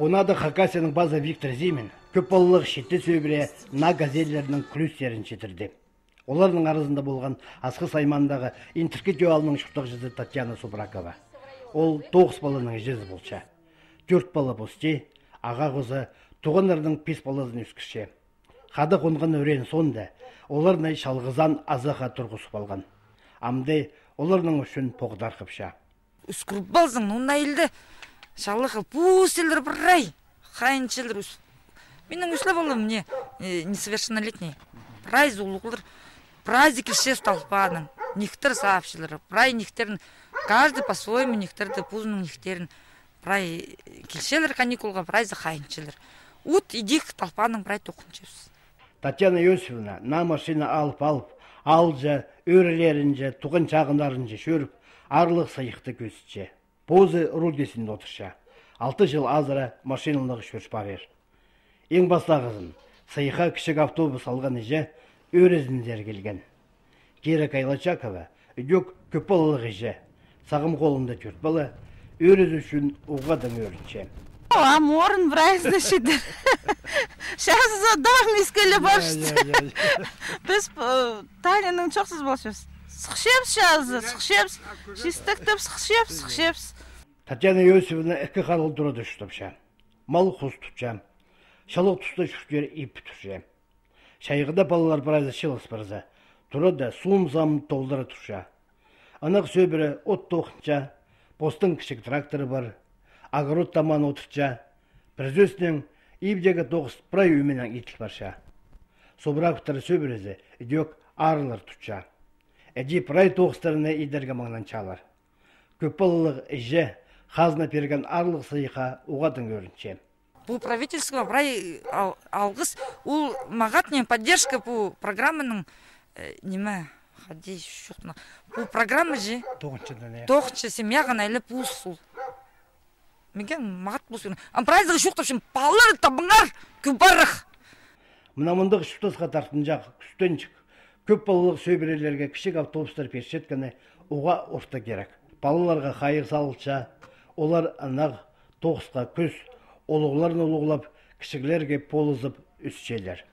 Бунады Хакасияның база Виктор Зимин көп балалық шетте сөйбіре на газелерінің күлістерін жетірді. Олардың арасында болған Асқы Саймандағы интеркет алының шұқтық жүзі Татьяна Субракова. Ол тоғыз баланың жүзі болча. Төрт бала босте, аға қозы, туғанлардың пес баласын үскіше. Қады қонған өрен сонда, оларны шалғызан азаға тұрғысып алған. Амды олардың үшін поғдар қыпша. Үскіріп балзың, елді, шалықы пуселдір бір рай, қайыншылдыр үс. Менің үслі болым не, несовершеннолетний. Рай зулығылыр, праздник ще столпаның, нихтер сапшылыр, прай нихтерін, каждый по-своему нихтерді, пузының нихтерін, прай келшелер каникулға, прай қайыншылыр. Ут идик толпаның прай тоқыншыз. Татьяна Иосифовна на машина алып алып, алжа, өрелерінже, туған чағындарынже шөріп, арлық сайықты көзітше. Позы рульдесінде отырша. Алты жыл азыра машиналығы шөрш барер. Ең бастағызын, сайыға кішік автобус алған еже, өрезіндер келген. Кері Кайлачакова, үдек көп балалық еже. Сағым қолында төрт бала, өрез үшін уғадың өрінше. Аморын брайзды шидір. Сейчас дам мискеле баршты. Біз Талияның чоқсыз болшыз. Сықшепс жазы, сықшепс. Шистіктіп сықшепс, сықшепс. Татьяна Иосифовна екі қарыл тұрады ұштапша. Мал құз тұтша. Шалық тұста шүктер ип тұрша. Шайғыда балалар біразы шылыс бірзі. Тұрады суым замын толдыры тұрша. Анық сөбірі от тоқынша. Постың кішік тракторы бар. Агород таман отырша. Бірзөсінің ибдегі тоғыз прай үйменен итіл барша. Собрақтары сөбірізі идек арылыр тұтша. Әди прай тоғыстарына идерге маңнан чалар. Көп балылық іже қазына берген арлық сыйға уғадың өрінше. Бұл правительство прай алғыс, ол мағат не поддержка бұл программаның неме хади шуқна. Бұл программа же тоғыншы семья ғана әлі бұл. Меген мағат бұл. Ам прайзығы шуқтап шын балыр табыңар күбарық. Мына мұндық шуқтасқа тартын жақ, күстен шық. Көп балалық сөйбірелерге кішік автобустар першеткені уға орта керек. Балаларға қайыр салылша, олар анақ тоғысқа көз, олығыларын олығылап, кішіглерге полызып үсчелер.